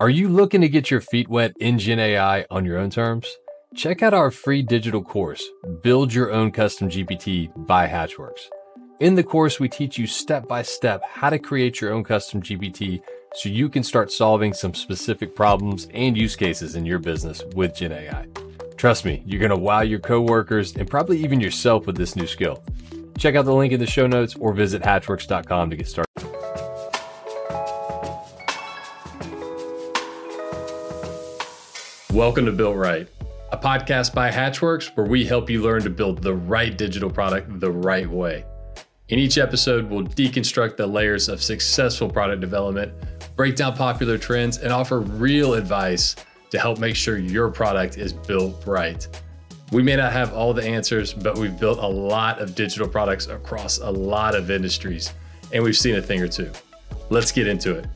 Are you looking to get your feet wet in Gen AI on your own terms? Check out our free digital course, Build Your Own Custom GPT by Hatchworks. In the course, we teach you step by step how to create your own custom GPT so you can start solving some specific problems and use cases in your business with Gen AI. Trust me, you're going to wow your coworkers and probably even yourself with this new skill. Check out the link in the show notes or visit hatchworks.com to get started. Welcome to Built Right, a podcast by Hatchworks where we help you learn to build the right digital product the right way. In each episode, we'll deconstruct the layers of successful product development, break down popular trends, and offer real advice to help make sure your product is built right. We may not have all the answers, but we've built a lot of digital products across a lot of industries, and we've seen a thing or two. Let's get into it.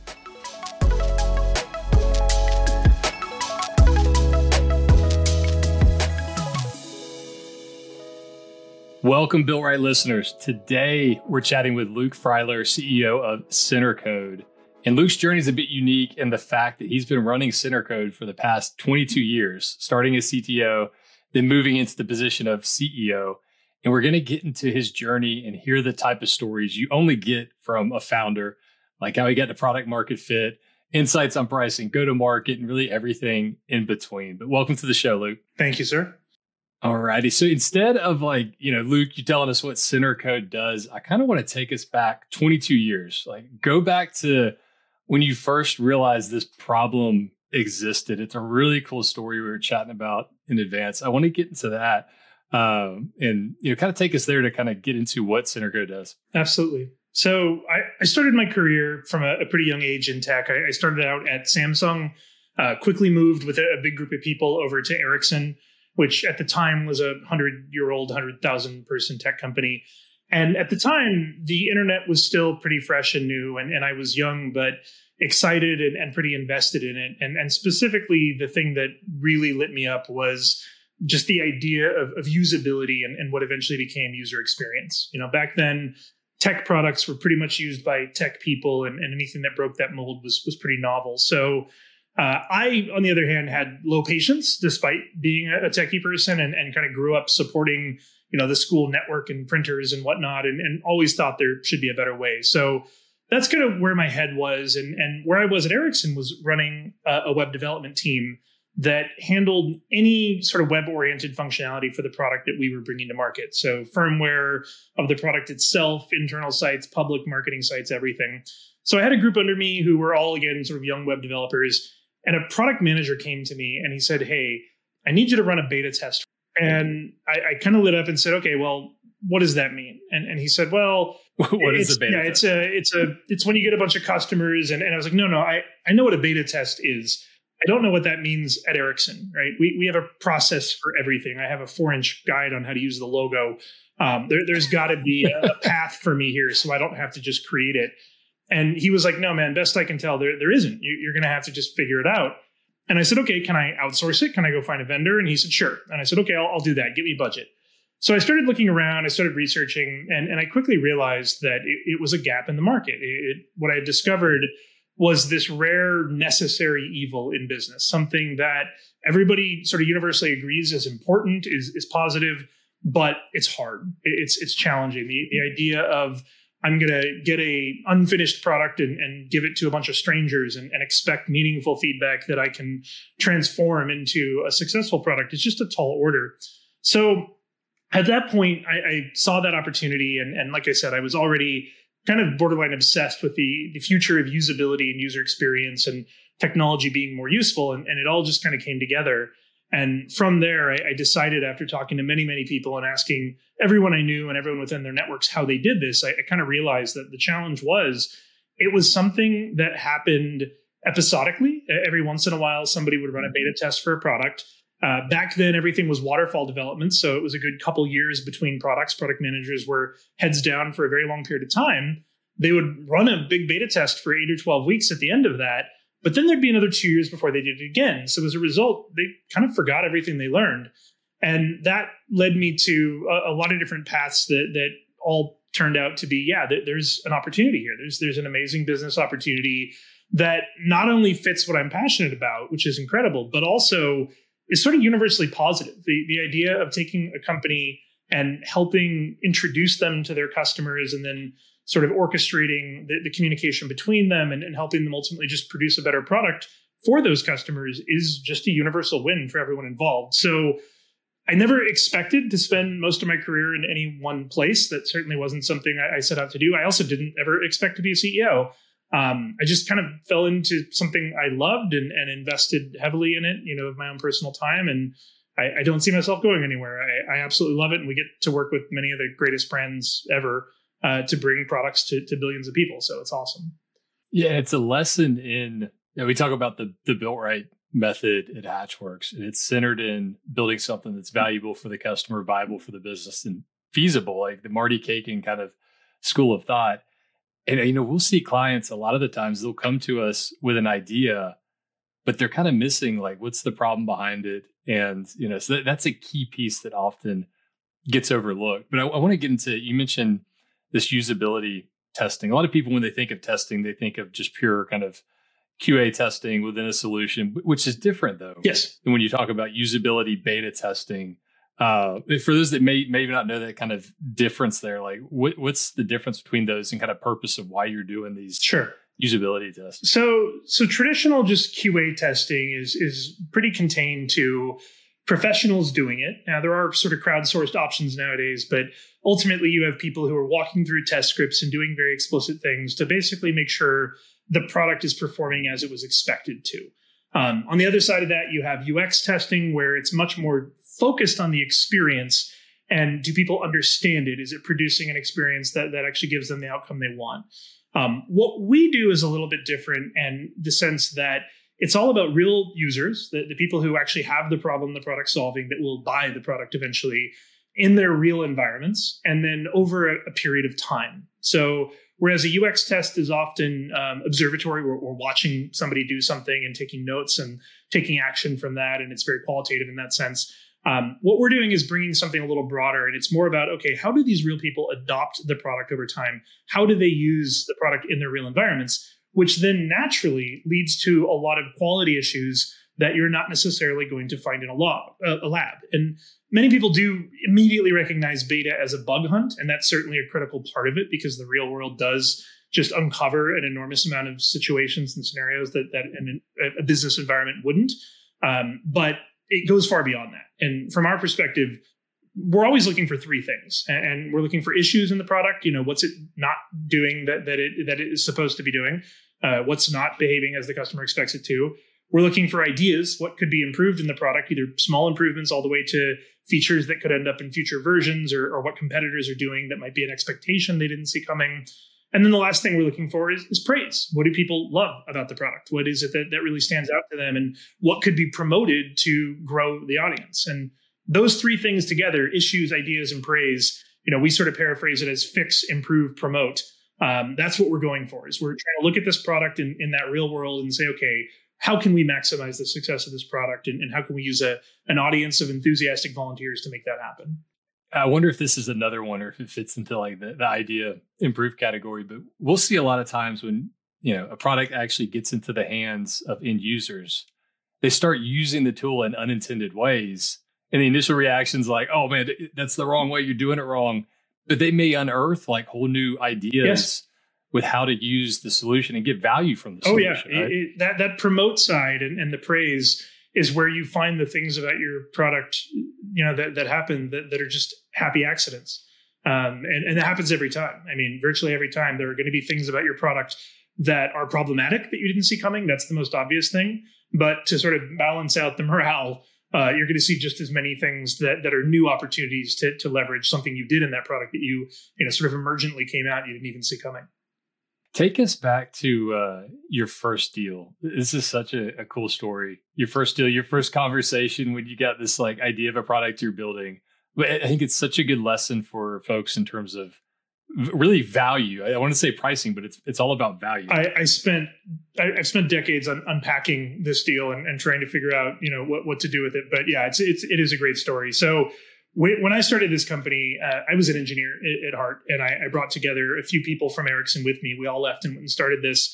Welcome, Built Right listeners. Today, we're chatting with Luke Freiler, CEO of CenterCode. And Luke's journey is a bit unique in the fact that he's been running CenterCode for the past 22 years, starting as CTO, then moving into the position of CEO. And we're going to get into his journey and hear the type of stories you only get from a founder, like how he got to product market fit, insights on pricing, go to market, and really everything in between. But welcome to the show, Luke. Thank you, sir. Alrighty. So instead of like, you know, Luke, you telling us what CenterCode does, I kind of want to take us back 22 years. Like go back to when you first realized this problem existed. It's a really cool story we were chatting about in advance. I want to get into that. Um, and you know, kind of take us there to kind of get into what CenterCode does. Absolutely. So I, I started my career from a, a, pretty young age in tech. I, I started out at Samsung, uh, quickly moved with a, a, big group of people over to Ericsson which at the time was a hundred year old, hundred thousand person tech company. And at the time, the internet was still pretty fresh and new, and, and I was young but excited and, and pretty invested in it. And, and specifically, the thing that really lit me up was just the idea of, of usability and, and what eventually became user experience. You know, back then, tech products were pretty much used by tech people, and, and anything that broke that mold was was pretty novel. So uh, I, on the other hand, had low patience despite being a, techie person and, and kind of grew up supporting, you know, the school network and printers and whatnot, and, and always thought there should be a better way. So that's kind of where my head was, and and where I was at Ericsson was running a, a web development team that handled any sort of web oriented functionality for the product that we were bringing to market. So firmware of the product itself, internal sites, public marketing sites, everything. So I had a group under me who were all again sort of young web developers and a product manager came to me and he said, Hey, I need you to run a beta test. And I, I kind of lit up and said, Okay, well, what does that mean? And, and he said, Well, what is a beta yeah, test? It's a it's a it's when you get a bunch of customers. And, and I was like, No, no, I, I know what a beta test is. I don't know what that means at Ericsson, right? We, we have a process for everything. I have a four inch guide on how to use the logo. Um, there, has got to be a, a path for me here so I don't have to just create it. And he was like, no, man, best I can tell, there, there isn't. You're going to have to just figure it out. And I said, okay, can I outsource it? Can I go find a vendor? And he said, sure. And I said, okay, I'll, I'll do that. Give me budget. So I started looking around, I started researching, and, and I quickly realized that it, it was a gap in the market. It, what I had discovered was this rare necessary evil in business, something that everybody sort of universally agrees is important, is, is positive, but it's hard. It's, it's challenging. The, the idea of I'm going to get a unfinished product and, and, give it to a bunch of strangers and, and, expect meaningful feedback that I can transform into a successful product. It's just a tall order. So at that point, I, I saw that opportunity. And, and, like I said, I was already kind of borderline obsessed with the, the future of usability and user experience and technology being more useful. And, and it all just kind of came together. And from there, I, I, decided after talking to many, many people and asking everyone I knew and everyone within their networks how they did this, I, I kind of realized that the challenge was it was something that happened episodically. Every once in a while, somebody would run a beta test for a product. Uh, back then, everything was waterfall development. So it was a good couple years between products. Product managers were heads down for a very long period of time. They would run a big beta test for eight or 12 weeks at the end of that but then there'd be another two years before they did it again. So as a result, they kind of forgot everything they learned. And that led me to a, a lot of different paths that that all turned out to be, yeah, th- there's an opportunity here. There's there's an amazing business opportunity that not only fits what I'm passionate about, which is incredible, but also is sort of universally positive. The, the idea of taking a company and helping introduce them to their customers and then sort of orchestrating the, the communication between them and, and helping them ultimately just produce a better product for those customers is just a universal win for everyone involved. So I never expected to spend most of my career in any one place. That certainly wasn't something I, set out to do. I also didn't ever expect to be a CEO. Um, I just kind of fell into something I loved and, and, invested heavily in it, you know, of my own personal time. And I, I don't see myself going anywhere. I, I, absolutely love it. And we get to work with many of the greatest brands ever uh, to bring products to, to billions of people. So it's awesome. Yeah. It's a lesson in, you know, we talk about the, the built right method at Hatchworks, and it's centered in building something that's valuable for the customer, viable for the business, and feasible, like the Marty Cagan kind of school of thought. And you know, we'll see clients a lot of the times they'll come to us with an idea, but they're kind of missing like what's the problem behind it, and you know, so that, that's a key piece that often gets overlooked. But I, I want to get into you mentioned this usability testing. A lot of people, when they think of testing, they think of just pure kind of QA testing within a solution, which is different though. Yes. And when you talk about usability beta testing, uh, for those that may maybe not know that kind of difference there, like what, what's the difference between those and kind of purpose of why you're doing these sure usability tests? So so traditional just QA testing is is pretty contained to professionals doing it. Now there are sort of crowdsourced options nowadays, but ultimately you have people who are walking through test scripts and doing very explicit things to basically make sure the product is performing as it was expected to. Um, on the other side of that, you have UX testing where it's much more focused on the experience and do people understand it? Is it producing an experience that, that actually gives them the outcome they want? Um, what we do is a little bit different, and the sense that it's all about real users, the, the people who actually have the problem the product solving that will buy the product eventually in their real environments, and then over a, a period of time. So Whereas a UX test is often um, observatory, we're, we're, watching somebody do something and taking notes and taking action from that, and it's very qualitative in that sense. Um, what we're doing is bringing something a little broader, and it's more about okay, how do these real people adopt the product over time? How do they use the product in their real environments? Which then naturally leads to a lot of quality issues that you're not necessarily going to find in a, lab, a lab. And many people do immediately recognize beta as a bug hunt, and that's certainly a critical part of it because the real world does just uncover an enormous amount of situations and scenarios that that an, a business environment wouldn't. Um, but it goes far beyond that. And from our perspective, we're always looking for three things, and we're looking for issues in the product. You know, what's it not doing that that it that it is supposed to be doing? Uh, what's not behaving as the customer expects it to? We're looking for ideas, what could be improved in the product, either small improvements all the way to features that could end up in future versions or, or what competitors are doing that might be an expectation they didn't see coming. And then the last thing we're looking for is, is, praise. What do people love about the product? What is it that, that really stands out to them? And what could be promoted to grow the audience? And those three things together issues, ideas, and praise you know, we sort of paraphrase it as fix, improve, promote. Um, that's what we're going for is we're trying to look at this product in, in that real world and say, okay, how can we maximize the success of this product and, and how can we use a, an audience of enthusiastic volunteers to make that happen I wonder if this is another one or if it fits into like the, the idea improve category, but we'll see a lot of times when, you know, a product actually gets into the hands of end users, they start using the tool in unintended ways. And the initial reactions like, oh man, that's the wrong way, you're doing it wrong. But they may unearth like whole new ideas yes with how to use the solution and get value from the solution. Oh yeah, right? it, it, that that promote side and, and the praise is where you find the things about your product, you know, that that happen that, that are just happy accidents. Um, and, and that happens every time. I mean, virtually every time there are going to be things about your product that are problematic that you didn't see coming. That's the most obvious thing. But to sort of balance out the morale, uh, you're going to see just as many things that, that are new opportunities to, to leverage something you did in that product that you, you know, sort of emergently came out you didn't even see coming. Take us back to uh, your first deal. This is such a, a, cool story. Your first deal, your first conversation when you got this like idea of a product you're building. I think it's such a good lesson for folks in terms of really value. I, want to say pricing, but it's it's all about value. I, I spent I, I, spent decades on unpacking this deal and, and trying to figure out you know what what to do with it. But yeah, it's it's it is a great story. So when I started this company, uh, I was an engineer at, heart, and I, I, brought together a few people from Ericsson with me. We all left and started this.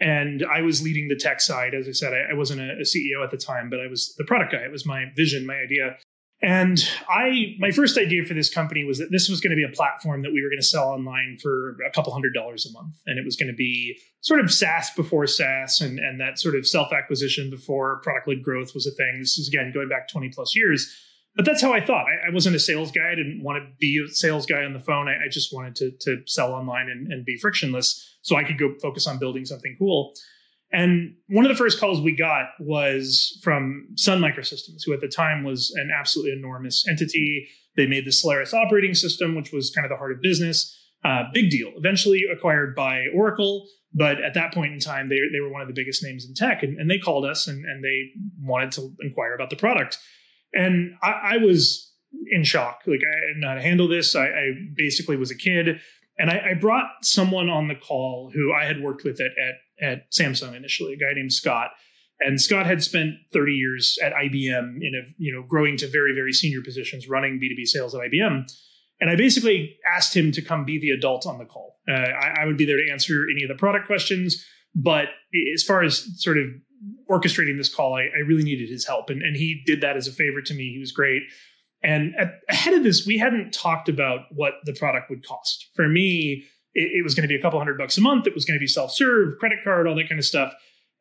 And I was leading the tech side. As I said, I, I wasn't a, a, CEO at the time, but I was the product guy. It was my vision, my idea. And I, my first idea for this company was that this was going to be a platform that we were going to sell online for a couple hundred dollars a month. And it was going to be sort of SaaS before SaaS and, and that sort of self acquisition before product led growth was a thing. This is again going back 20 plus years. But that's how I thought. I, I wasn't a sales guy. I didn't want to be a sales guy on the phone. I, I just wanted to, to sell online and, and be frictionless so I could go focus on building something cool. And one of the first calls we got was from Sun Microsystems, who at the time was an absolutely enormous entity. They made the Solaris operating system, which was kind of the heart of business. Uh, big deal. Eventually acquired by Oracle, but at that point in time, they, they were one of the biggest names in tech. And, and they called us and, and they wanted to inquire about the product. And I, I was in shock. Like, I didn't know how to handle this. I, I basically was a kid. And I, I, brought someone on the call who I had worked with at, at, at Samsung initially, a guy named Scott. And Scott had spent 30 years at IBM in a, you know, growing to very, very senior positions running B2B sales at IBM. And I basically asked him to come be the adult on the call. Uh, I, I would be there to answer any of the product questions. But as far as sort of orchestrating this call, I, I really needed his help. And, and he did that as a favor to me. He was great. And at, ahead of this, we hadn't talked about what the product would cost. For me, it, it was going to be a couple hundred bucks a month. It was going to be self serve, credit card, all that kind of stuff.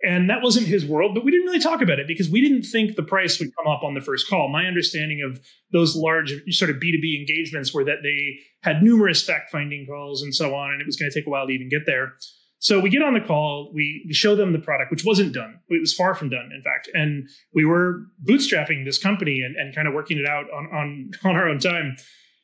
And that wasn't his world, but we didn't really talk about it because we didn't think the price would come up on the first call. My understanding of those large sort of B2B engagements were that they had numerous fact finding calls and so on, and it was going to take a while to even get there. So we get on the call, we, we show them the product, which wasn't done. It was far from done, in fact. And we were bootstrapping this company and, and kind of working it out on, on, on our own time.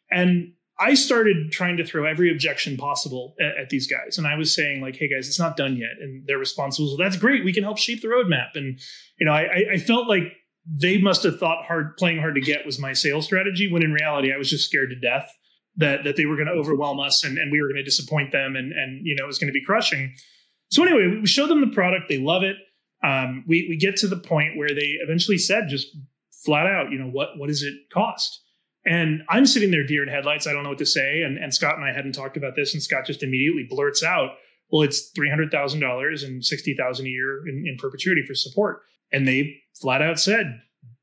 And I started trying to throw every objection possible at, at, these guys. And I was saying, like, hey guys, it's not done yet. And their response was, well, that's great. We can help shape the roadmap. And, you know, I, I felt like they must have thought hard playing hard to get was my sales strategy, when in reality I was just scared to death that that they were going to overwhelm us and, and we were going to disappoint them and and you know it was going to be crushing. So anyway, we show them the product, they love it. Um, we we get to the point where they eventually said just flat out, you know, what what does it cost? And I'm sitting there deer in headlights. I don't know what to say. And, and Scott and I hadn't talked about this, and Scott just immediately blurts out, "Well, it's three hundred thousand dollars and sixty thousand a year in, in perpetuity for support." And they flat out said,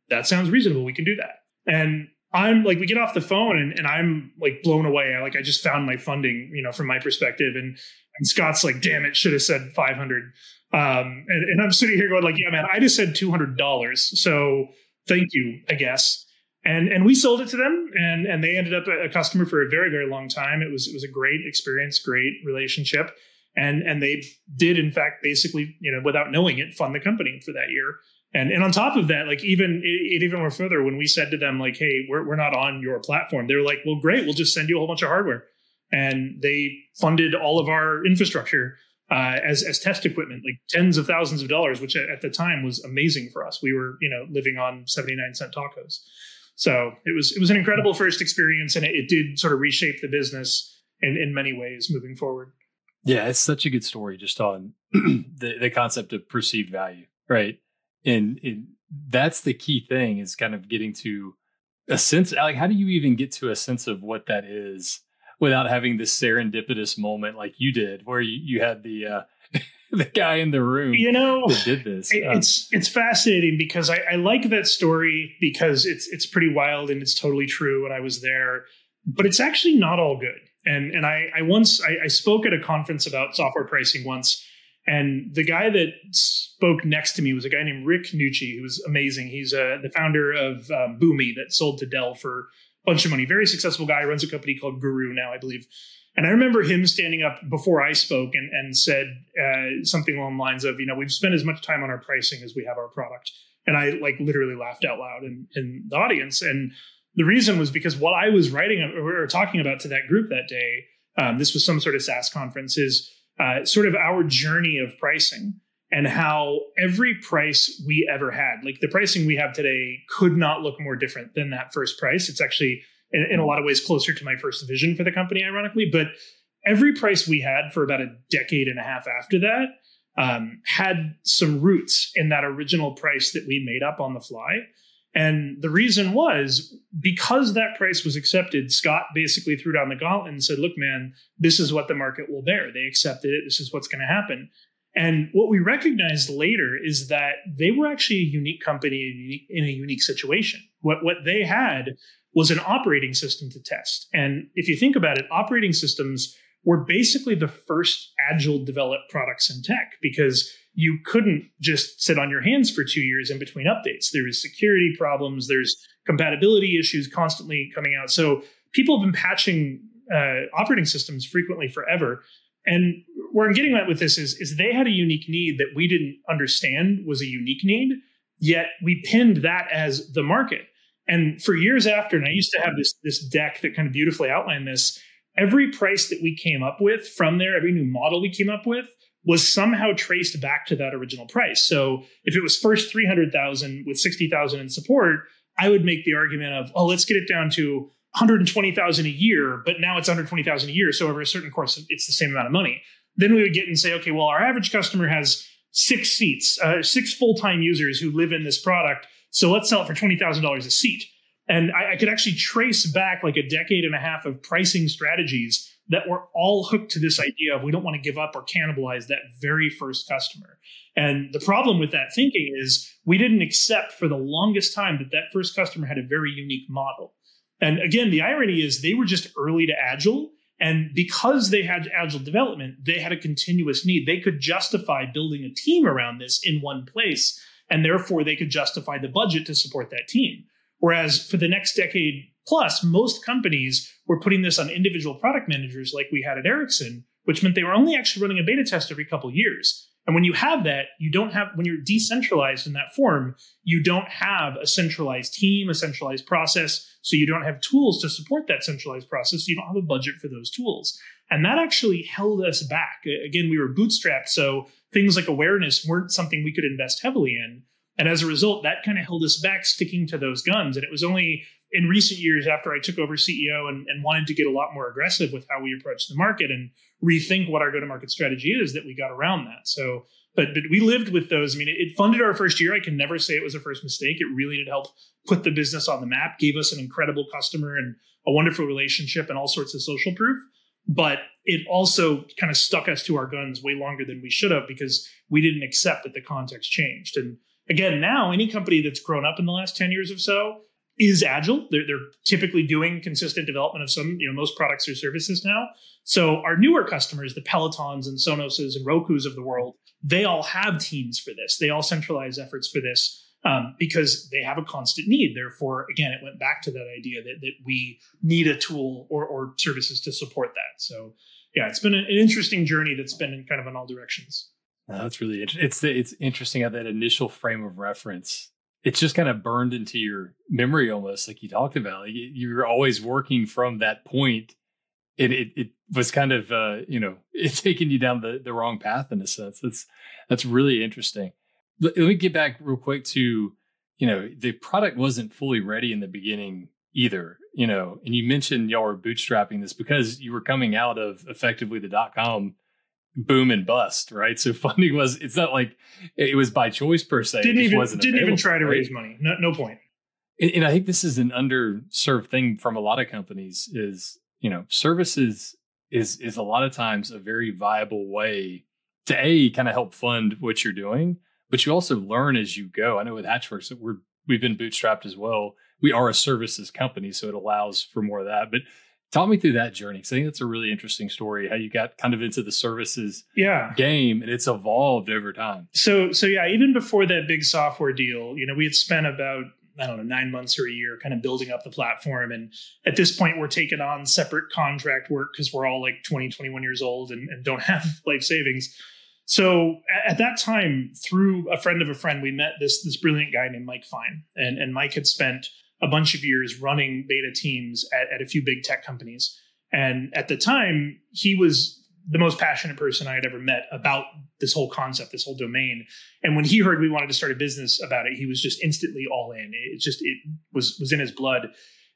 "That sounds reasonable. We can do that." And I'm like, we get off the phone and, and I'm like blown away. I like, I just found my funding, you know, from my perspective. And, and Scott's like, damn it, should have said 500. Um, and, and I'm sitting here going like, yeah, man, I just said $200. So thank you, I guess. And, and we sold it to them and, and they ended up a customer for a very, very long time. It was, it was a great experience, great relationship. And, and they did in fact, basically, you know, without knowing it, fund the company for that year. And and on top of that, like even it, it even went further when we said to them like, "Hey, we're we're not on your platform." They're like, "Well, great, we'll just send you a whole bunch of hardware," and they funded all of our infrastructure uh, as as test equipment, like tens of thousands of dollars, which at the time was amazing for us. We were you know living on seventy nine cent tacos, so it was it was an incredible first experience, and it, it did sort of reshape the business in in many ways moving forward. Yeah, it's such a good story just on the the concept of perceived value, right? and, and that's the key thing is kind of getting to a sense like how do you even get to a sense of what that is without having this serendipitous moment like you did where you, you had the uh the guy in the room you know that did this it's it's fascinating because I, I like that story because it's it's pretty wild and it's totally true and i was there but it's actually not all good and and i i once I, I spoke at a conference about software pricing once and the guy that spoke next to me was a guy named Rick Nucci, who was amazing. He's uh, the founder of um, Boomi that sold to Dell for a bunch of money. Very successful guy, runs a company called Guru now, I believe. And I remember him standing up before I spoke and, and said uh, something along the lines of, you know, we've spent as much time on our pricing as we have our product. And I like literally laughed out loud in, in the audience. And the reason was because what I was writing or talking about to that group that day, um, this was some sort of SaaS conference, is uh, sort of our journey of pricing and how every price we ever had, like the pricing we have today, could not look more different than that first price. It's actually, in, in a lot of ways, closer to my first vision for the company, ironically. But every price we had for about a decade and a half after that um, had some roots in that original price that we made up on the fly. And the reason was because that price was accepted, Scott basically threw down the gauntlet and said, look, man, this is what the market will bear. They accepted it. This is what's going to happen. And what we recognized later is that they were actually a unique company in a unique situation. What, what they had was an operating system to test. And if you think about it, operating systems were basically the first agile developed products in tech because you couldn't just sit on your hands for two years in between updates. There was security problems, there's compatibility issues constantly coming out. So people have been patching uh, operating systems frequently forever. And where I'm getting at with this is, is they had a unique need that we didn't understand was a unique need, yet we pinned that as the market. And for years after, and I used to have this, this deck that kind of beautifully outlined this, every price that we came up with from there, every new model we came up with was somehow traced back to that original price. So if it was first 300,000 with 60,000 in support, I would make the argument of, oh, let's get it down to 120,000 a year, but now it's 120,000 a year. So over a certain course, it's the same amount of money. Then we would get and say, okay, well, our average customer has six seats, uh, six full-time users who live in this product. So let's sell it for $20,000 a seat. And I, I could actually trace back like a decade and a half of pricing strategies that were all hooked to this idea of we don't want to give up or cannibalize that very first customer. And the problem with that thinking is we didn't accept for the longest time that that first customer had a very unique model. And again, the irony is they were just early to Agile. And because they had Agile development, they had a continuous need. They could justify building a team around this in one place. And therefore, they could justify the budget to support that team. Whereas for the next decade plus, most companies were putting this on individual product managers like we had at Ericsson, which meant they were only actually running a beta test every couple years. And when you have that, you don't have, when you're decentralized in that form, you don't have a centralized team, a centralized process. So you don't have tools to support that centralized process. So you don't have a budget for those tools. And that actually held us back. Again, we were bootstrapped. So things like awareness weren't something we could invest heavily in. And as a result, that kind of held us back sticking to those guns. And it was only in recent years after I took over CEO and, and wanted to get a lot more aggressive with how we approach the market and rethink what our go to market strategy is that we got around that. So, but, but we lived with those. I mean, it, it funded our first year. I can never say it was a first mistake. It really did help put the business on the map, gave us an incredible customer and a wonderful relationship and all sorts of social proof. But it also kind of stuck us to our guns way longer than we should have because we didn't accept that the context changed. And again, now any company that's grown up in the last 10 years or so is agile. They're, they're typically doing consistent development of some, you know, most products or services now. So our newer customers, the Pelotons and Sonoses and Rokus of the world, they all have teams for this. They all centralize efforts for this um, because they have a constant need. Therefore, again, it went back to that idea that, that we need a tool or, or services to support that. So yeah, it's been an interesting journey that's been in kind of in all directions. That's really interesting. It's it's interesting how that initial frame of reference it's just kind of burned into your memory almost like you talked about you're always working from that point it it, it was kind of uh, you know it's taking you down the, the wrong path in a sense that's that's really interesting let, me get back real quick to you know the product wasn't fully ready in the beginning either you know and you mentioned y'all were bootstrapping this because you were coming out of effectively the dot com boom and bust, right? So funding was it's not like it was by choice per se. Didn't even didn't even try to right? raise money. No, no point. And, and, I think this is an underserved thing from a lot of companies is you know services is is a lot of times a very viable way to a kind of help fund what you're doing, but you also learn as you go. I know with Hatchworks that we're we've been bootstrapped as well. We are a services company, so it allows for more of that. But Talk me through that journey because I think that's a really interesting story. How you got kind of into the services yeah. game and it's evolved over time. So so yeah, even before that big software deal, you know, we had spent about I don't know nine months or a year kind of building up the platform, and at this point, we're taking on separate contract work because we're all like 20, 21 years old and, and don't have life savings. So at, that time, through a friend of a friend, we met this this brilliant guy named Mike Fine, and and Mike had spent a bunch of years running beta teams at, at a few big tech companies. And at the time, he was the most passionate person I had ever met about this whole concept, this whole domain. And when he heard we wanted to start a business about it, he was just instantly all in. It just it was was in his blood.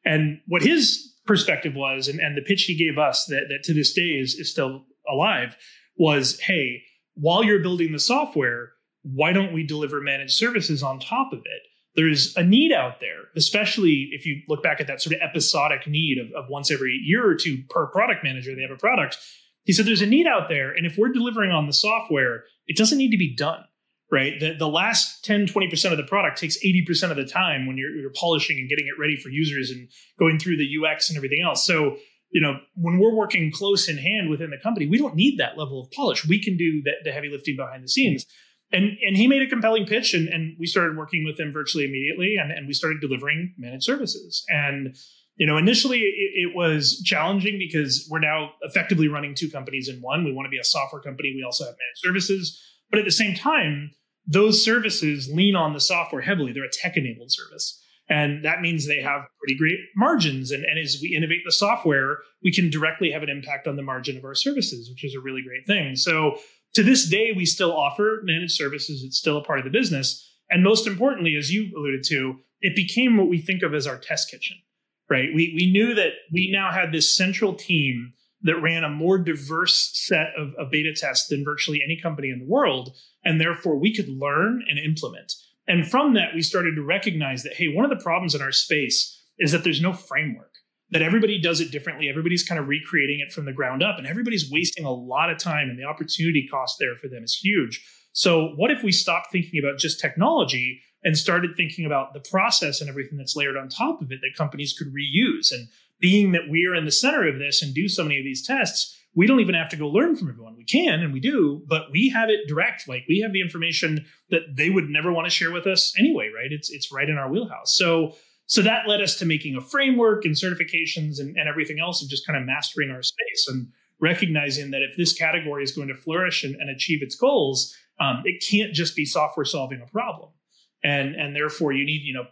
And what his perspective was, and, and the pitch he gave us that that to this day is is still alive, was hey, while you're building the software, why don't we deliver managed services on top of it? there's a need out there, especially if you look back at that sort of episodic need of, of once every year or two per product manager, they have a product. He said there's a need out there. And if we're delivering on the software, it doesn't need to be done right? The, the last 10, 20% of the product takes 80% of the time when you're, you're polishing and getting it ready for users and going through the UX and everything else. So, you know, when we're working close in hand within the company, we don't need that level of polish. We can do the, the heavy lifting behind the scenes. And, and he made a compelling pitch and, and we started working with him virtually immediately and, and we started delivering managed services. And, you know, initially it, it was challenging because we're now effectively running two companies in one. We want to be a software company. We also have managed services. But at the same time, those services lean on the software heavily. They're a tech enabled service. And that means they have pretty great margins. And, and as we innovate the software, we can directly have an impact on the margin of our services, which is a really great thing. So to this day, we still offer managed services. It's still a part of the business. And most importantly, as you alluded to, it became what we think of as our test kitchen, right? We, we knew that we now had this central team that ran a more diverse set of, of beta tests than virtually any company in the world. And therefore, we could learn and implement. And from that, we started to recognize that, hey, one of the problems in our space is that there's no framework, that everybody does it differently. Everybody's kind of recreating it from the ground up, and everybody's wasting a lot of time, and the opportunity cost there for them is huge. So, what if we stopped thinking about just technology and started thinking about the process and everything that's layered on top of it that companies could reuse? And being that we're in the center of this and do so many of these tests, we don't even have to go learn from everyone. We can and we do, but we have it direct. Like we have the information that they would never want to share with us anyway, right? It's it's right in our wheelhouse. So so that led us to making a framework and certifications and, and everything else and just kind of mastering our space and recognizing that if this category is going to flourish and, and achieve its goals, um, it can't just be software solving a problem. And and therefore you need, you know,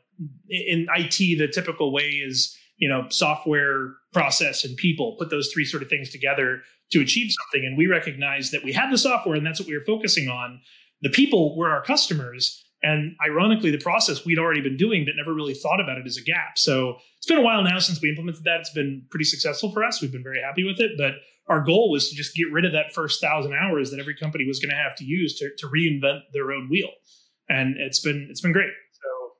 in IT, the typical way is you know software process and people put those three sort of things together to achieve something. And we recognized that we had the software and that's what we were focusing on. The people were our customers. And ironically the process we'd already been doing but never really thought about it as a gap. So it's been a while now since we implemented that. It's been pretty successful for us. We've been very happy with it. But our goal was to just get rid of that first thousand hours that every company was going to have to use to, to reinvent their own wheel. And it's been it's been great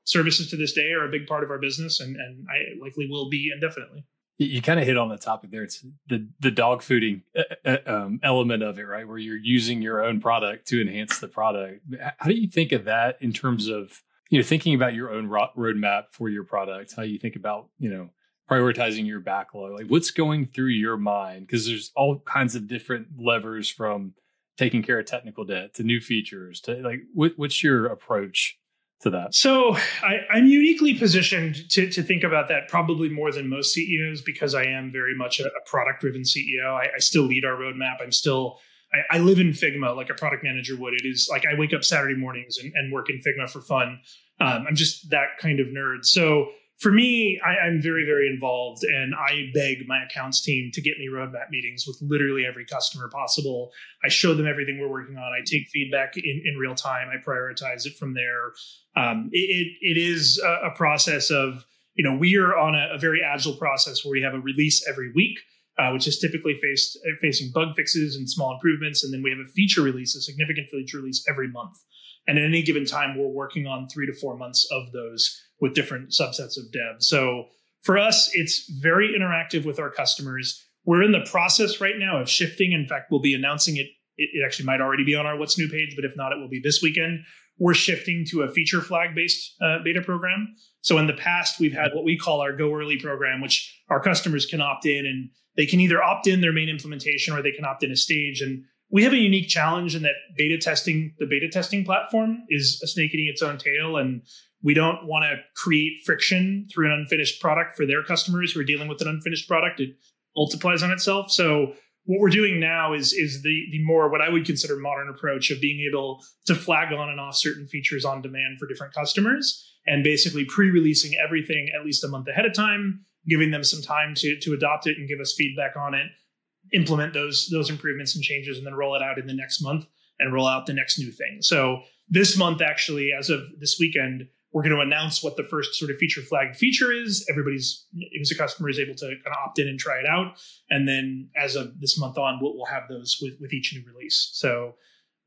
services to this day are a big part of our business and, and I likely will be indefinitely. You, kind of hit on the topic there. It's the, the dog fooding uh, uh, um, element of it, right? Where you're using your own product to enhance the product. How do you think of that in terms of, you know, thinking about your own ro- roadmap for your product? How you think about, you know, prioritizing your backlog? Like what's going through your mind? Because there's all kinds of different levers from taking care of technical debt to new features to like what, what's your approach to that? So I, am uniquely positioned to, to think about that probably more than most CEOs because I am very much a, a product driven CEO. I, I, still lead our roadmap. I'm still, I, I, live in Figma like a product manager would. It is like I wake up Saturday mornings and, and work in Figma for fun. Um, I'm just that kind of nerd. So for me, I, am very, very involved and I beg my accounts team to get me roadmap meetings with literally every customer possible. I show them everything we're working on. I take feedback in, in real time. I prioritize it from there. Um, it, it is a, a, process of, you know, we are on a, a, very agile process where we have a release every week. Uh, which is typically faced, facing bug fixes and small improvements. And then we have a feature release, a significant feature release every month. And at any given time, we're working on three to four months of those with different subsets of devs. So for us, it's very interactive with our customers. We're in the process right now of shifting. In fact, we'll be announcing it. It, actually might already be on our What's New page, but if not, it will be this weekend. We're shifting to a feature flag based uh, beta program. So in the past, we've had what we call our Go Early program, which our customers can opt in and they can either opt in their main implementation or they can opt in a stage. And we have a unique challenge in that beta testing, the beta testing platform is a snake eating its own tail. And we don't want to create friction through an unfinished product for their customers who are dealing with an unfinished product. It multiplies on itself. So what we're doing now is is the the more what I would consider modern approach of being able to flag on and off certain features on demand for different customers and basically pre-releasing everything at least a month ahead of time, giving them some time to to adopt it and give us feedback on it, implement those those improvements and changes, and then roll it out in the next month and roll out the next new thing. So this month, actually, as of this weekend, we're going to announce what the first sort of feature flagged feature is. Everybody's, who's a customer is able to kind of opt in and try it out. And then as of this month on, we'll, we'll have those with, with each new release. So,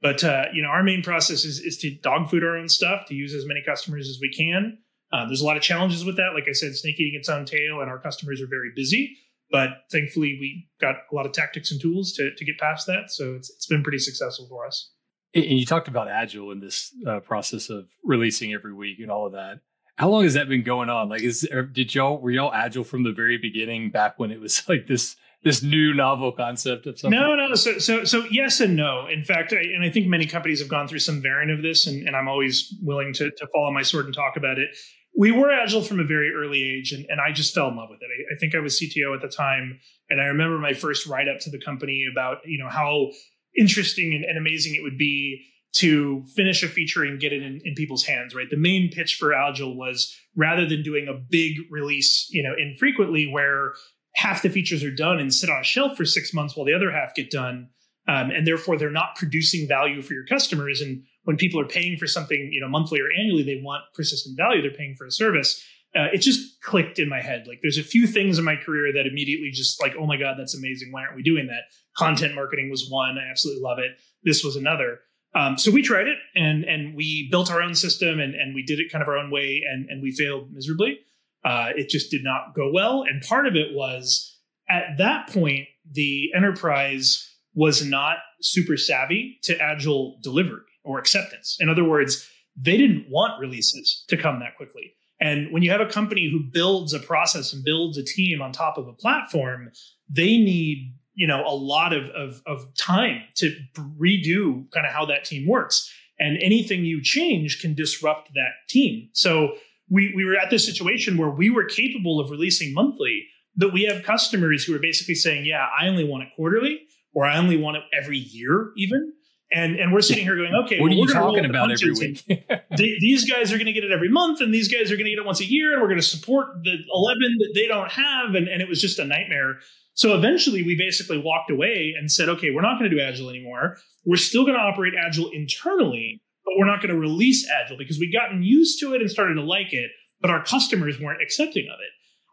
but, uh, you know, our main process is, is to dog food our own stuff, to use as many customers as we can. Uh, there's a lot of challenges with that. Like I said, snake eating its own tail, and our customers are very busy. But thankfully, we got a lot of tactics and tools to, to get past that. So it's, it's been pretty successful for us. And you talked about Agile in this uh, process of releasing every week and all of that. How long has that been going on? Like, is did y'all were y'all Agile from the very beginning, back when it was like this this new novel concept of something? No, no. So, so, so yes and no. In fact, I, and I think many companies have gone through some variant of this, and, and I'm always willing to, to follow my sword and talk about it. We were agile from a very early age, and, and I just fell in love with it. I, I think I was CTO at the time, and I remember my first write up to the company about you know how interesting and, and amazing it would be to finish a feature and get it in, in, people's hands, right? The main pitch for Agile was rather than doing a big release, you know, infrequently where half the features are done and sit on a shelf for six months while the other half get done, um, and therefore they're not producing value for your customers. And when people are paying for something, you know, monthly or annually, they want persistent value. They're paying for a service. Uh, it just clicked in my head. Like there's a few things in my career that immediately just like, oh my god, that's amazing. Why aren't we doing that? Content marketing was one. I absolutely love it. This was another. Um, so we tried it and and we built our own system and and we did it kind of our own way and and we failed miserably. Uh, it just did not go well. And part of it was at that point the enterprise was not super savvy to agile delivery or acceptance. In other words, they didn't want releases to come that quickly. And when you have a company who builds a process and builds a team on top of a platform, they need you know a lot of, of, of time to redo kind of how that team works and anything you change can disrupt that team so we, we were at this situation where we were capable of releasing monthly but we have customers who are basically saying yeah i only want it quarterly or i only want it every year even and and we're sitting here going, okay, what well, are you talking about every week? these guys are going to get it every month, and these guys are going to get it once a year, and we're going to support the eleven that they don't have, and and it was just a nightmare. So eventually, we basically walked away and said, okay, we're not going to do Agile anymore. We're still going to operate Agile internally, but we're not going to release Agile because we'd gotten used to it and started to like it, but our customers weren't accepting of it.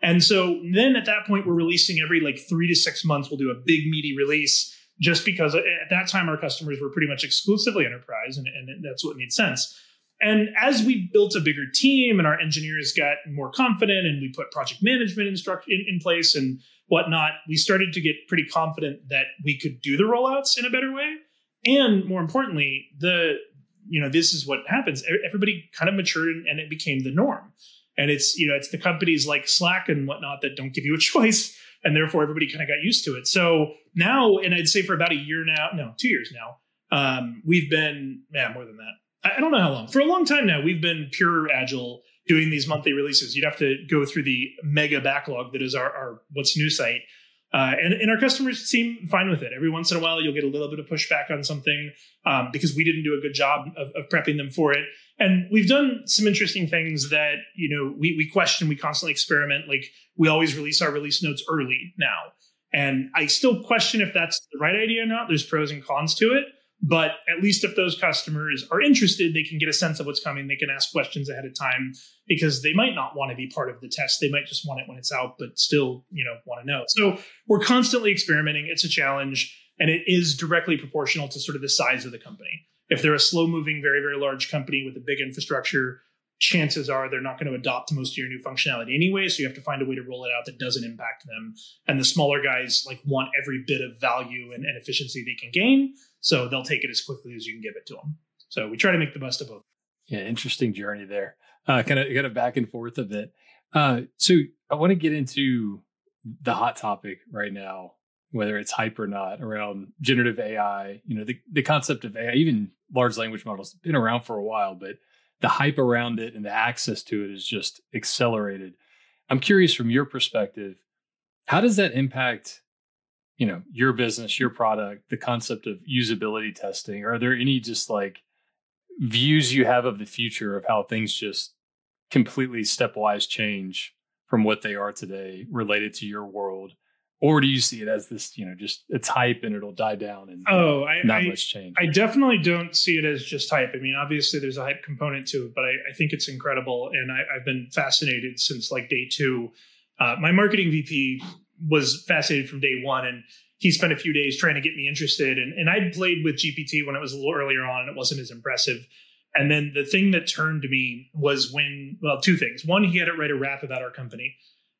And so then at that point, we're releasing every like three to six months. We'll do a big meaty release just because at that time our customers were pretty much exclusively enterprise, and, and that's what made sense. And as we built a bigger team and our engineers got more confident and we put project management in, in place and whatnot, we started to get pretty confident that we could do the rollouts in a better way. And more importantly, the you know this is what happens. Everybody kind of matured and it became the norm. And it's you know it's the companies like Slack and whatnot that don't give you a choice, and therefore everybody kind of got used to it. So now, and I'd say for about a year now, no, two years now, um, we've been yeah more than that I don't know how long. For a long time now, we've been pure agile doing these monthly releases. You'd have to go through the mega backlog that is our, our what's new site. Uh, and, and our customers seem fine with it. Every once in a while, you'll get a little bit of pushback on something um, because we didn't do a good job of, of, prepping them for it. And we've done some interesting things that you know we we question, we constantly experiment. Like we always release our release notes early now, and I still question if that's the right idea or not. There's pros and cons to it. But at least if those customers are interested, they can get a sense of what's coming. They can ask questions ahead of time because they might not want to be part of the test. They might just want it when it's out, but still, you know, want to know. So we're constantly experimenting. It's a challenge and it is directly proportional to sort of the size of the company. If they're a slow moving, very, very large company with a big infrastructure, chances are they're not going to adopt most of your new functionality anyway. So you have to find a way to roll it out that doesn't impact them. And the smaller guys like want every bit of value and, and efficiency they can gain. So they'll take it as quickly as you can give it to them. So we try to make the best of both. Yeah, interesting journey there. Uh, kind of kind of back and forth a bit. Uh, so I want to get into the hot topic right now, whether it's hype or not, around generative AI. You know, the the concept of AI, even large language models, been around for a while, but the hype around it and the access to it is just accelerated. I'm curious from your perspective, how does that impact you know your business your product the concept of usability testing are there any just like views you have of the future of how things just completely stepwise change from what they are today related to your world or do you see it as this you know just it's hype and it'll die down and oh I, not I, much change? I definitely don't see it as just hype. I mean obviously there's a hype component to it but i, I think it's incredible and I, have been fascinated since like day two. Uh, my marketing vp was fascinated from day one and he spent a few days trying to get me interested and, and i'd played with gpt when it was a little earlier on and it wasn't as impressive. And then the thing that turned me was when well two things. One he had it write a rap about our company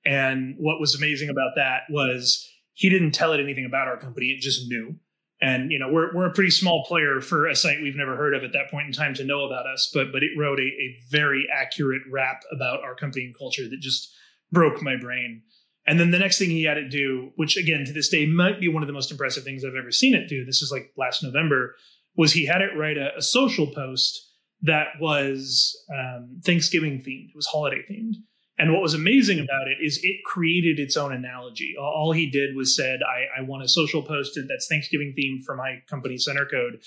and what was amazing about that was he didn't tell it anything about our company it just knew And you know, we're we're a pretty small player for a site we've never heard of at that point in time to know about us, but but it wrote a, a very accurate rap about our company and culture that just broke my brain. And then the next thing he had it do, which again to this day might be one of the most impressive things I've ever seen it do. This is like last November, was he had it write a, a social post that was um, Thanksgiving themed. It was holiday themed. And what was amazing about it is it created its own analogy. All he did was said, I, I want a social post that's Thanksgiving themed for my company Centercode.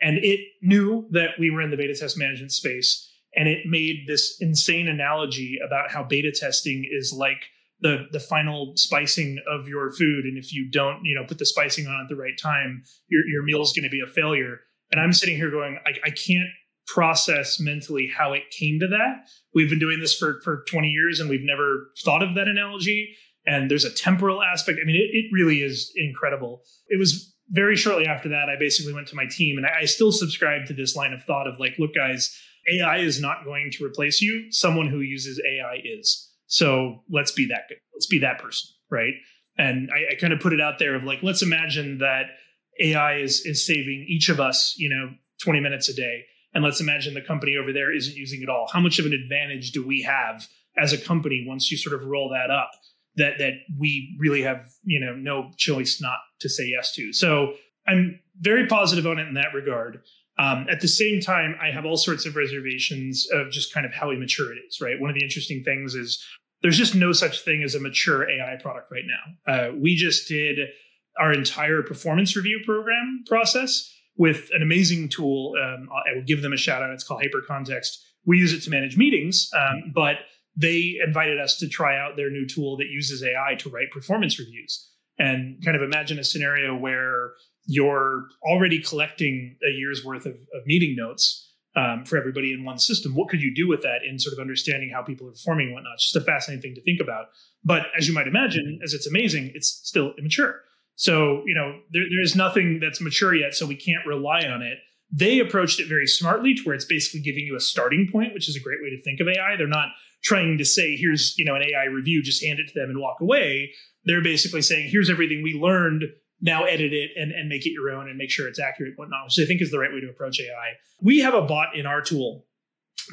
And it knew that we were in the beta test management space. And it made this insane analogy about how beta testing is like the the final spicing of your food. And if you don't, you know, put the spicing on at the right time, your, your meal is going to be a failure. And I'm sitting here going, I, I can't process mentally how it came to that. We've been doing this for, for 20 years and we've never thought of that analogy. And there's a temporal aspect. I mean, it, it really is incredible. It was very shortly after that, I basically went to my team and I, I still subscribe to this line of thought of like, look, guys, AI is not going to replace you. Someone who uses AI is. So let's be that good. Let's be that person. Right. And I, I kind of put it out there of like, let's imagine that AI is is saving each of us, you know, 20 minutes a day and let's imagine the company over there isn't using it all. How much of an advantage do we have as a company once you sort of roll that up that that we really have, you know, no choice not to say yes to. So I'm very positive on it in that regard. Um, at the same time, I have all sorts of reservations of just kind of how immature it is, right? One of the interesting things is there's just no such thing as a mature AI product right now. Uh, we just did our entire performance review program process with an amazing tool. Um, I will give them a shout out. It's called Hypercontext. We use it to manage meetings, um, but they invited us to try out their new tool that uses AI to write performance reviews. And kind of imagine a scenario where you're already collecting a year's worth of, of meeting notes um, for everybody in one system. What could you do with that in sort of understanding how people are performing and whatnot? It's just a fascinating thing to think about. But as you might imagine, as it's amazing, it's still immature. So, you know, there, there's nothing that's mature yet, so we can't rely on it. They approached it very smartly to where it's basically giving you a starting point, which is a great way to think of AI. They're not trying to say, here's, you know, an AI review, just hand it to them and walk away. They're basically saying, here's everything we learned. Now edit it and, and make it your own and make sure it's accurate and whatnot, which I think is the right way to approach AI. We have a bot in our tool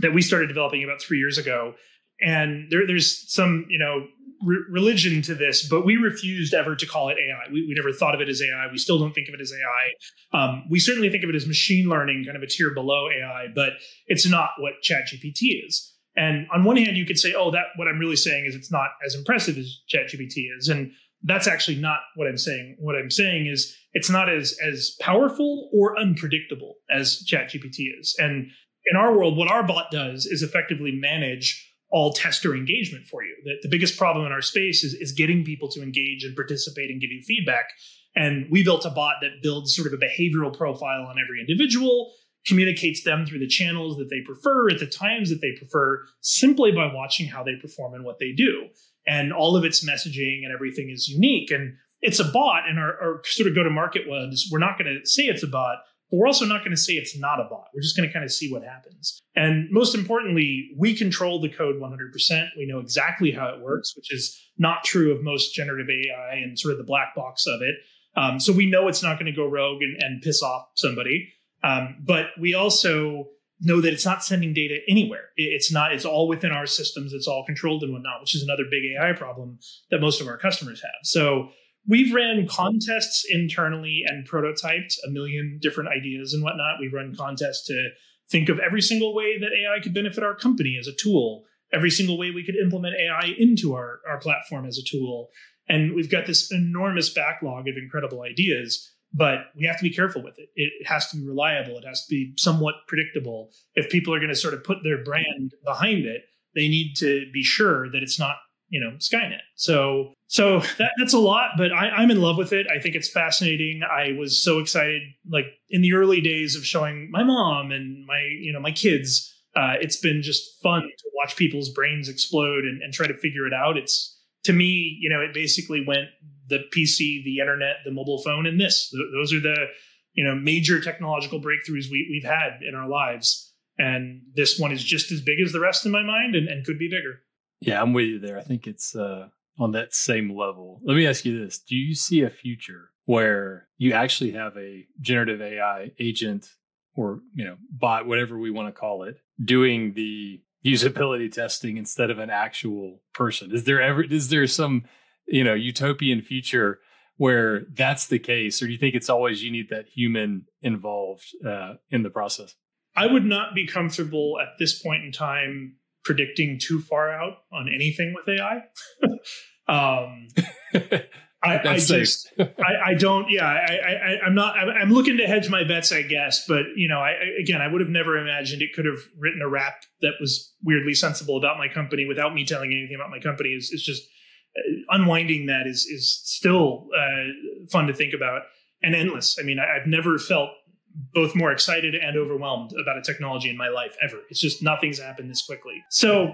that we started developing about three years ago. And there, there's some, you know, re- religion to this, but we refused ever to call it AI. We, we, never thought of it as AI. We still don't think of it as AI. Um, we certainly think of it as machine learning, kind of a tier below AI, but it's not what ChatGPT is. And on one hand, you could say, "Oh, that what I'm really saying is it's not as impressive as ChatGPT is," and that's actually not what I'm saying. What I'm saying is it's not as as powerful or unpredictable as ChatGPT is. And in our world, what our bot does is effectively manage all tester engagement for you. The, the biggest problem in our space is, is getting people to engage and participate and give you feedback. And we built a bot that builds sort of a behavioral profile on every individual, communicates them through the channels that they prefer at the times that they prefer, simply by watching how they perform and what they do. And all of its messaging and everything is unique. And it's a bot, and our, our sort of go to market was we're not going to say it's a bot but we're also not going to say it's not a bot. We're just going to kind of see what happens. And most importantly, we control the code 100%. We know exactly how it works, which is not true of most generative AI and sort of the black box of it. Um, so we know it's not going to go rogue and, and, piss off somebody. Um, but we also know that it's not sending data anywhere. It's not, it's all within our systems. It's all controlled and whatnot, which is another big AI problem that most of our customers have. So We've ran contests internally and prototyped a million different ideas and whatnot. We've run contests to think of every single way that AI could benefit our company as a tool, every single way we could implement AI into our, our platform as a tool. And we've got this enormous backlog of incredible ideas, but we have to be careful with it. It has to be reliable, it has to be somewhat predictable. If people are going to sort of put their brand behind it, they need to be sure that it's not you know Skynet. So so that, that's a lot, but I, am in love with it. I think it's fascinating. I was so excited, like in the early days of showing my mom and my you know my kids. Uh, it's been just fun to watch people's brains explode and, and try to figure it out. It's to me, you know, it basically went the PC, the internet, the mobile phone, and this. Those are the you know major technological breakthroughs we, we've had in our lives, and this one is just as big as the rest in my mind, and, and could be bigger. Yeah, I'm with you there. I think it's uh, on that same level. Let me ask you this: Do you see a future where you actually have a generative AI agent or you know bot, whatever we want to call it, doing the usability testing instead of an actual person? Is there ever is there some you know utopian future where that's the case, or do you think it's always you need that human involved uh, in the process? I would not be comfortable at this point in time predicting too far out on anything with AI. um, I, I just, I, I, don't, yeah, I, I, am not, I'm, I'm, looking to hedge my bets, I guess. But, you know, I, again, I would have never imagined it could have written a rap that was weirdly sensible about my company without me telling anything about my company is, is just uh, unwinding that is, is still uh, fun to think about and endless. I mean, I, I've never felt both more excited and overwhelmed about a technology in my life ever. It's just nothing's happened this quickly. So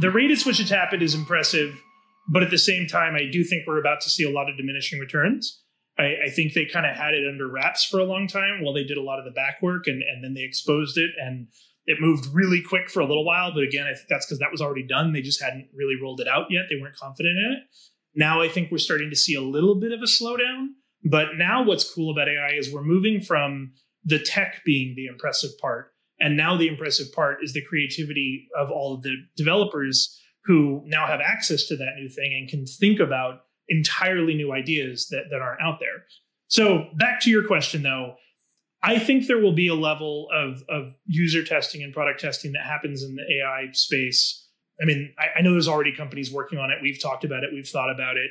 the rate at which it's happened is impressive but at the same time, I do think we're about to see a lot of diminishing returns. I, I think they kind of had it under wraps for a long time while they did a lot of the back work and, and then they exposed it and it moved really quick for a little while. But again, I think that's because that was already done. They just hadn't really rolled it out yet. They weren't confident in it. Now I think we're starting to see a little bit of a slowdown. But now what's cool about AI is we're moving from the tech being the impressive part. And now the impressive part is the creativity of all of the developers who now have access to that new thing and can think about entirely new ideas that, that aren't out there. So back to your question though, I think there will be a level of, of user testing and product testing that happens in the AI space. I mean, I, I know there's already companies working on it. We've talked about it. We've thought about it.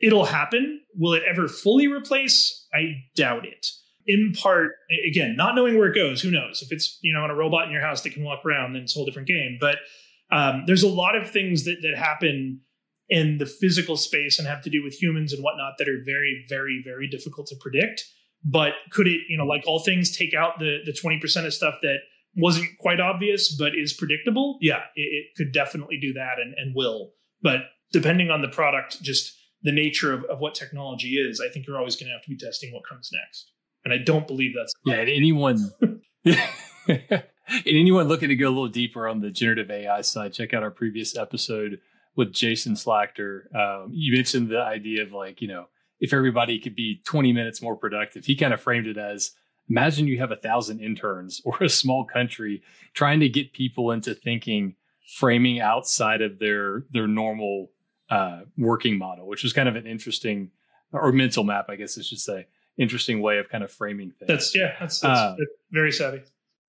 It'll happen. Will it ever fully replace? I doubt it. In part, again, not knowing where it goes, who knows? If it's, you know, on a robot in your house that can walk around, then it's a whole different game. But um, there's a lot of things that that happen in the physical space and have to do with humans and whatnot that are very, very, very difficult to predict. But could it, you know, like all things, take out the the twenty percent of stuff that wasn't quite obvious but is predictable? Yeah, it, it could definitely do that and, and will. But depending on the product, just the nature of, of what technology is, I think you're always going to have to be testing what comes next. And I don't believe that's yeah. anyone and anyone looking to go a little deeper on the generative AI side, check out our previous episode with Jason Schlachter. Um, you mentioned the idea of like, you know, if everybody could be 20 minutes more productive, he kind of framed it as imagine you have a thousand interns or a small country trying to get people into thinking framing outside of their their normal uh, working model, which was kind of an interesting or mental map, I guess I should say, interesting way of kind of framing things. That's yeah, that's, that's uh, very savvy.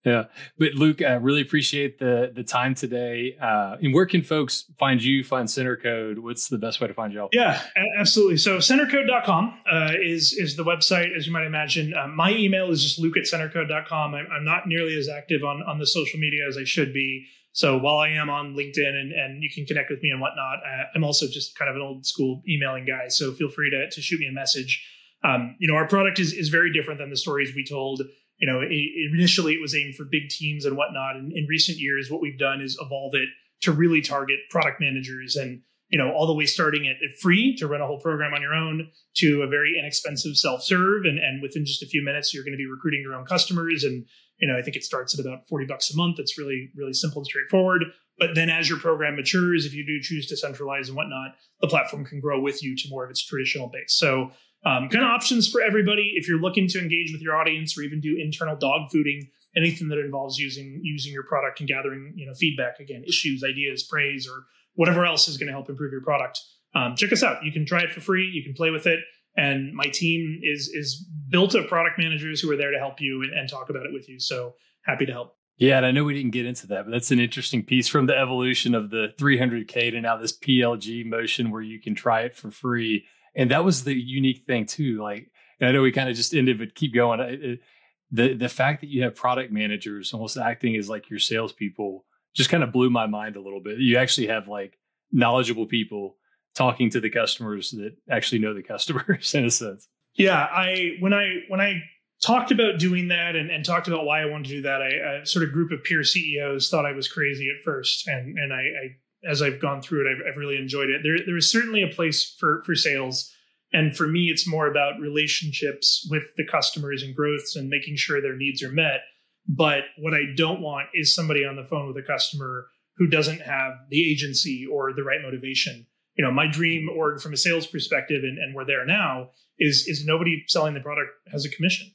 Yeah, but Luke, I really appreciate the the time today. Uh, and where can folks find you? Find Centercode. What's the best way to find y'all? Yeah, absolutely. So centercode.com uh, is is the website, as you might imagine. Uh, my email is just luke at centercode.com. I'm, I'm not nearly as active on on the social media as I should be. So while I am on LinkedIn and, and you can connect with me and whatnot, uh, I'm also just kind of an old school emailing guy. So feel free to, to shoot me a message. Um, you know, our product is, is very different than the stories we told you know, it, initially it was aimed for big teams and whatnot. And in recent years, what we've done is evolve it to really target product managers and, you know, all the way starting at, at free to run a whole program on your own to a very inexpensive self-serve. And, and within just a few minutes, you're going to be recruiting your own customers. And, you know, I think it starts at about 40 bucks a month. It's really, really simple and straightforward. But then as your program matures, if you do choose to centralize and whatnot, the platform can grow with you to more of its traditional base. So um, kind of options for everybody. If you're looking to engage with your audience or even do internal dog fooding, anything that involves using using your product and gathering you know feedback again, issues, ideas, praise, or whatever else is going to help improve your product. Um, check us out. You can try it for free. You can play with it. And my team is is built of product managers who are there to help you and, and talk about it with you. So happy to help. Yeah, and I know we didn't get into that, but that's an interesting piece from the evolution of the 300K to now this PLG motion where you can try it for free and that was the unique thing too. Like, and I know we kind of just ended, but keep going. The the fact that you have product managers almost acting as like your salespeople just kind of blew my mind a little bit. You actually have like knowledgeable people talking to the customers that actually know the customers in a sense. Yeah, I when I when I talked about doing that and, and talked about why I wanted to do that, I, a sort of group of peer CEOs thought I was crazy at first, and and I, I as I've gone through it, I've, I've really enjoyed it. There, there is certainly a place for for sales, and for me, it's more about relationships with the customers and growths and making sure their needs are met. But what I don't want is somebody on the phone with a customer who doesn't have the agency or the right motivation. you know, my dream org from a sales perspective, and, and we're there now, is is nobody selling the product has a commission.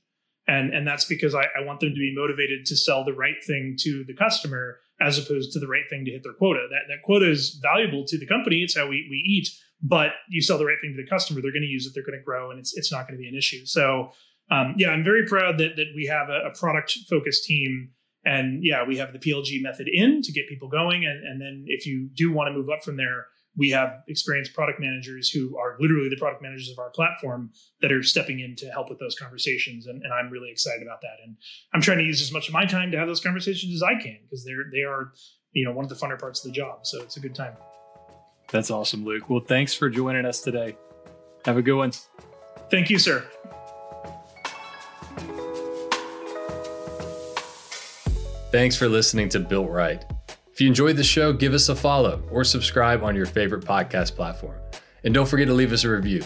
And, and that's because I, I want them to be motivated to sell the right thing to the customer as opposed to the right thing to hit their quota. That, that quota is valuable to the company. It's how we, we eat, but you sell the right thing to the customer, they're going to use it, they're going to grow, and it's, it's not going to be an issue. So, um, yeah, I'm very proud that, that we have a, a product focused team. And yeah, we have the PLG method in to get people going. And, and then if you do want to move up from there, we have experienced product managers who are literally the product managers of our platform that are stepping in to help with those conversations. And, and, i'm really excited about that. And i'm trying to use as much of my time to have those conversations as i can because they're they are you know one of the funner parts of the job. So it's a good time. That's awesome luke. Well thanks for joining us today. Have a good one. Thank you sir. Thanks for listening to built right if you enjoyed the show, give us a follow or subscribe on your favorite podcast platform. And don't forget to leave us a review.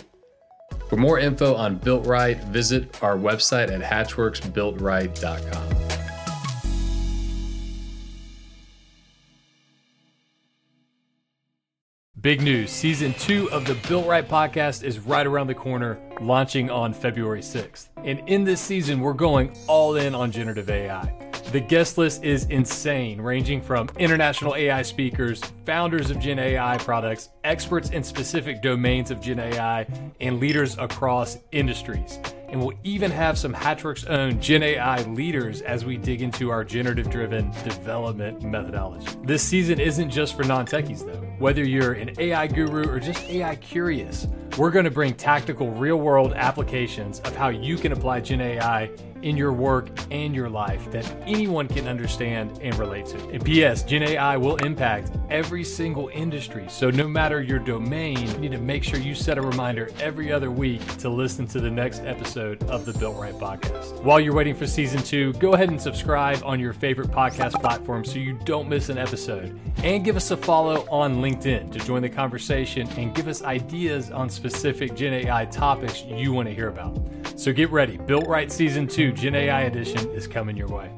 For more info on Built Right, visit our website at hatchworksbuiltright.com. Big news season two of the Built Right podcast is right around the corner, launching on February 6th. And in this season, we're going all in on generative AI. The guest list is insane, ranging from international AI speakers, founders of Gen AI products, experts in specific domains of Gen AI, and leaders across industries. And we'll even have some Hatchworks own Gen AI leaders as we dig into our generative driven development methodology. This season isn't just for non techies, though. Whether you're an AI guru or just AI curious, we're going to bring tactical real world applications of how you can apply Gen AI in your work and your life that anyone can understand and relate to. And P.S. Gen AI will impact every single industry. So no matter your domain, you need to make sure you set a reminder every other week to listen to the next episode of the Built Right podcast. While you're waiting for season two, go ahead and subscribe on your favorite podcast platform so you don't miss an episode. And give us a follow on LinkedIn to join the conversation and give us ideas on specific Gen AI topics you want to hear about. So get ready. Built Right Season 2 Gen AI Edition is coming your way.